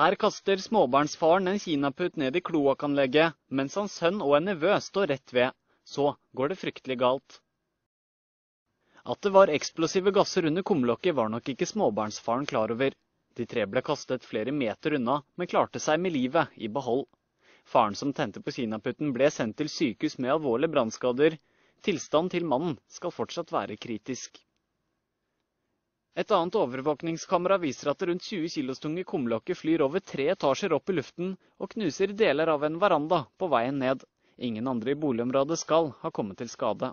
Her kaster småbarnsfaren en kinaputt ned i kloakkanlegget, mens hans sønn og en nevø står rett ved. Så går det fryktelig galt. At det var eksplosive gasser under kumlokket, var nok ikke småbarnsfaren klar over. De tre ble kastet flere meter unna, men klarte seg med livet i behold. Faren som tente på kinaputten, ble sendt til sykehus med alvorlige brannskader. Tilstanden til mannen skal fortsatt være kritisk. Et annet overvåkningskamera viser at det rundt 20 kilos tunge kumlokket flyr over tre etasjer opp i luften og knuser deler av en veranda på veien ned. Ingen andre i boligområdet skal ha kommet til skade.